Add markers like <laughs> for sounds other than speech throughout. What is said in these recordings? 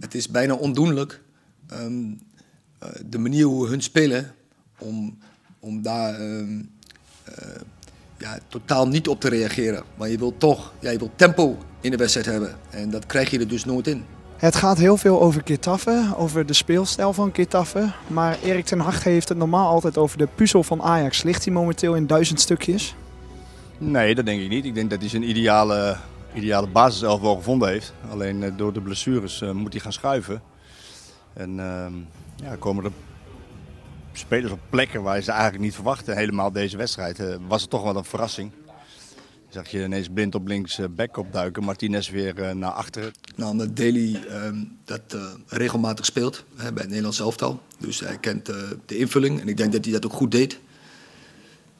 het is bijna ondoenlijk ehm, eh, de manier hoe hun spelen om, om daar ehm, eh, ja, totaal niet op te reageren. Maar je wilt toch ja, je wilt tempo in de wedstrijd hebben en dat krijg je er dus nooit in. Het gaat heel veel over Getafe, over de speelstijl van Getafe. Maar Erik ten Hag heeft het normaal altijd over de puzzel van Ajax. Ligt hij momenteel in duizend stukjes? Nee, dat denk ik niet. Ik denk dat hij zijn ideale, ideale basiself wel gevonden heeft. Alleen eh, door de blessures uh, moet hij gaan schuiven. En uh, ja, komen er spelers op plekken waar ze eigenlijk niet verwachten. Helemaal deze wedstrijd uh, was het toch wel een verrassing. Zag je ineens blind op links back opduiken, Martinez weer naar achteren. Nou, omdat Daly ehm, dat regelmatig speelt hè, bij het Nederlands elftal. Dus hij kent de invulling en ik denk dat hij dat ook goed deed.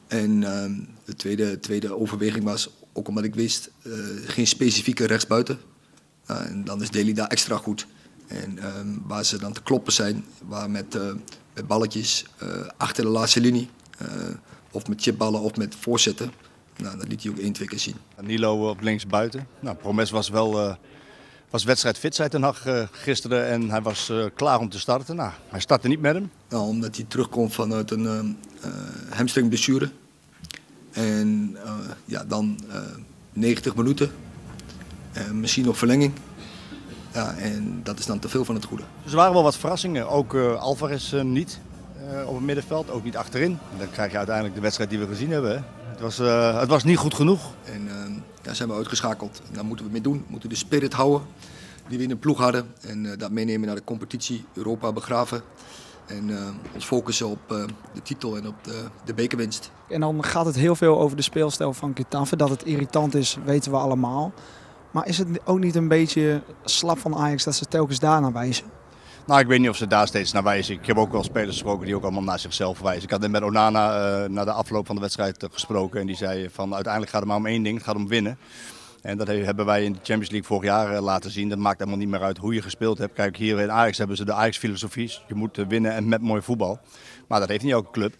En ehm, de tweede, tweede overweging was, ook omdat ik wist, uh, geen specifieke rechtsbuiten. Uh, en dan is Deli daar extra goed. En ehm, waar ze dan te kloppen zijn, waar met, uh, met balletjes achter de laatste linie, of met chipballen of met voorzetten. Nou, dat liet hij ook één, twee keer zien. Nilo op links buiten. Nou, Promes was wel was wedstrijdfit, zei Ten Hag gisteren. En hij was klaar om te starten. Nou, hij startte niet met hem. Nou, omdat hij terugkomt vanuit een hamstringblessure. En uh, ja, dan uh, 90 minuten. Uh, misschien nog verlenging. Ja, en dat is dan te veel van het goede. Dus er waren wel wat verrassingen. Ook Alvarez niet op het middenveld, ook niet achterin. Dan krijg je uiteindelijk de wedstrijd die we gezien hebben. Hè? Het, was, het was niet goed genoeg. En daar zijn we uitgeschakeld. Daar moeten we mee doen. We moeten de spirit houden die we in de ploeg hadden. En dat meenemen naar de competitie, Europa begraven. En uh, ons focussen op uh, de titel en op de, de, bekerwinst. En dan gaat het heel veel over de speelstijl van Getafe. Dat het irritant is, weten we allemaal. Maar is het ook niet een beetje slap van Ajax dat ze telkens daar naar wijzen? Nou, ik weet niet of ze daar steeds naar wijzen. Ik heb ook wel spelers gesproken die ook allemaal naar zichzelf wijzen. Ik had net met Onana uh, na de afloop van de wedstrijd gesproken. En die zei van uiteindelijk gaat het maar om één ding. Het gaat om winnen. En dat hebben wij in de Champions League vorig jaar eh, laten zien. Dat maakt helemaal niet meer uit hoe je gespeeld hebt. Kijk, hier in Ajax hebben ze de Ajax-filosofie. Je moet winnen en met mooi voetbal. Maar dat heeft niet elke club.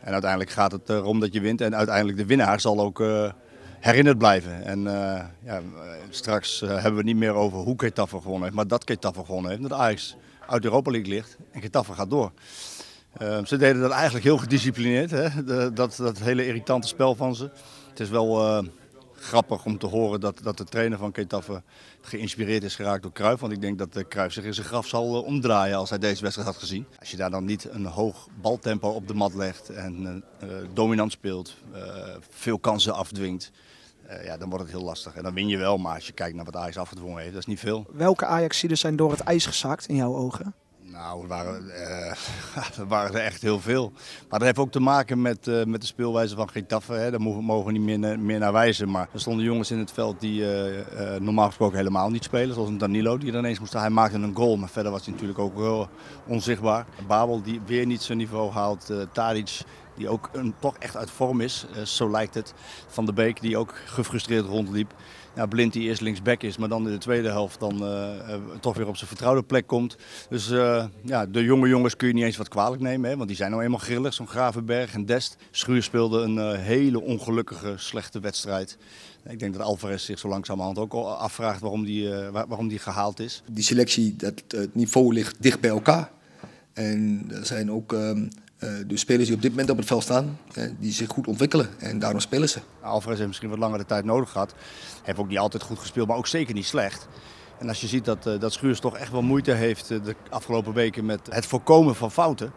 En uiteindelijk gaat het erom dat je wint. En uiteindelijk de winnaar zal ook herinnerd blijven. En ja, straks hebben we het niet meer over hoe Getafe gewonnen heeft. Maar dat Getafe gewonnen heeft. Dat Ajax uit de Europa League ligt. En Getafe gaat door. ze deden dat eigenlijk heel gedisciplineerd. Hè? Dat, dat hele irritante spel van ze. Het is wel grappig om te horen dat, dat de trainer van Ketaffe geïnspireerd is geraakt door Cruijff. Want ik denk dat de Cruijff zich in zijn graf zal eh, omdraaien als hij deze wedstrijd had gezien. Als je daar dan niet een hoog baltempo op de mat legt en uh, dominant speelt, veel kansen afdwingt. Ja, dan wordt het heel lastig. En dan win je wel, maar als je kijkt naar wat Ajax afgedwongen heeft, dat is niet veel. Welke Ajaxiden zijn door het ijs gezakt in jouw ogen? Nou, er waren, <laughs> er waren er echt heel veel. Maar dat heeft ook te maken met, uh, met de speelwijze van Getafe. Hè. Daar mogen we niet meer, meer, naar wijzen. Maar er stonden jongens in het veld die normaal gesproken helemaal niet spelen. Zoals een Danilo die er ineens moest. Hij maakte een goal, maar verder was hij natuurlijk ook wel onzichtbaar. Babel die weer niet zijn niveau haalt. Tadic die ook een, toch echt uit vorm is, zo lijkt het. Van de Beek die ook gefrustreerd rondliep ja, Blind die eerst linksback is, maar dan in de tweede helft dan uh, toch weer op zijn vertrouwde plek komt. Dus ja, de jonge jongens kun je niet eens wat kwalijk nemen, hè, want die zijn nou eenmaal grillig. Zo'n Gravenberg en Dest. Schuur speelde een hele ongelukkige, slechte wedstrijd. Ik denk dat Alvarez zich zo langzamerhand ook afvraagt waarom die, waarom die gehaald is. Die selectie, dat, het niveau ligt dicht bij elkaar. En er zijn ook ehm, uh, de spelers die op dit moment op het veld staan, die zich goed ontwikkelen en daarom spelen ze. Alvarez heeft misschien wat langere tijd nodig gehad. Heeft ook niet altijd goed gespeeld, maar ook zeker niet slecht. En als je ziet dat, uh, dat Schuurs toch echt wel moeite heeft de afgelopen weken met het voorkomen van fouten.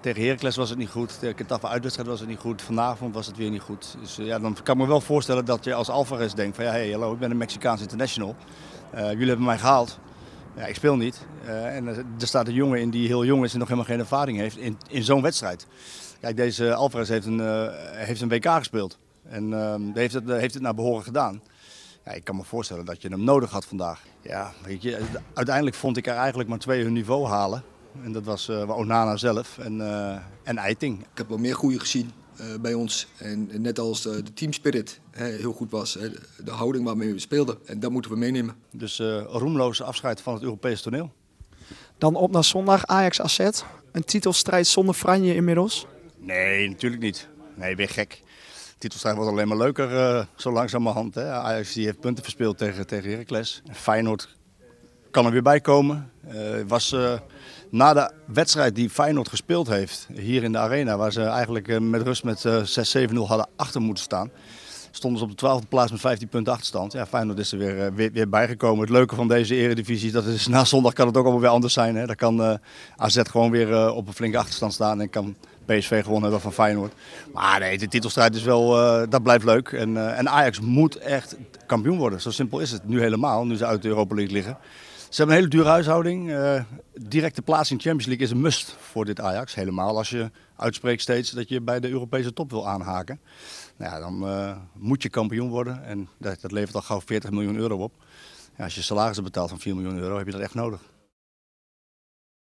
tegen Heracles was het niet goed, tegen Ketafa uitwedstrijd was het niet goed, vanavond was het weer niet goed. Dus ja, dan kan ik me wel voorstellen dat je als Alvarez denkt van ja, hey, hallo, ik ben een Mexicaans international. jullie hebben mij gehaald, ja, ik speel niet. Uh, en er staat een jongen in die heel jong is en nog helemaal geen ervaring heeft in, in zo'n wedstrijd. Kijk, deze Alvarez heeft een, uh, heeft een WK gespeeld. En uh, heeft, het, heeft het naar behoren gedaan. Ja, ik kan me voorstellen dat je hem nodig had vandaag. Ja, weet je, uiteindelijk vond ik er eigenlijk maar twee hun niveau halen. En dat was Onana zelf en, en Eiting. Ik heb wel meer goede gezien. Uh, bij ons. En, en net als uh, de teamspirit heel goed was, de houding waarmee we speelden. En dat moeten we meenemen. Dus uh, roemloze afscheid van het Europese toneel. Dan op naar zondag Ajax AZ. Een titelstrijd zonder franje inmiddels? Nee, natuurlijk niet. Nee, ben gek. De titelstrijd wordt alleen maar leuker zo langzamerhand. Hè. Ajax die heeft punten verspeeld tegen, tegen Heracles. Feyenoord kan er weer bij komen. was na de wedstrijd die Feyenoord gespeeld heeft hier in de arena, waar ze eigenlijk met rust met 6-7-0 hadden achter moeten staan stonden ze op de 12e plaats met 15 punten achterstand. Ja, Feyenoord is er weer, eh, weer, bijgekomen. Het leuke van deze eredivisie is dat is, <laughs> na zondag kan het ook allemaal weer anders zijn. Hè. Dan kan uh, eh, AZ gewoon weer op een flinke achterstand staan en kan PSV gewonnen hebben van Feyenoord. Maar nee, de titelstrijd is wel, dat blijft leuk. En, en Ajax moet echt kampioen worden. Zo simpel is het nu helemaal, nu ze uit de Europa League liggen. Ze hebben een hele dure huishouding. Uh, directe plaats in Champions League is een must voor dit Ajax. Helemaal als je uitspreekt steeds dat je bij de Europese top wil aanhaken. Nou ja, dan uh, moet je kampioen worden. En dat, dat, levert al gauw 40 miljoen euro op. Ja, als je salarissen betaalt van 4 miljoen euro, heb je dat echt nodig.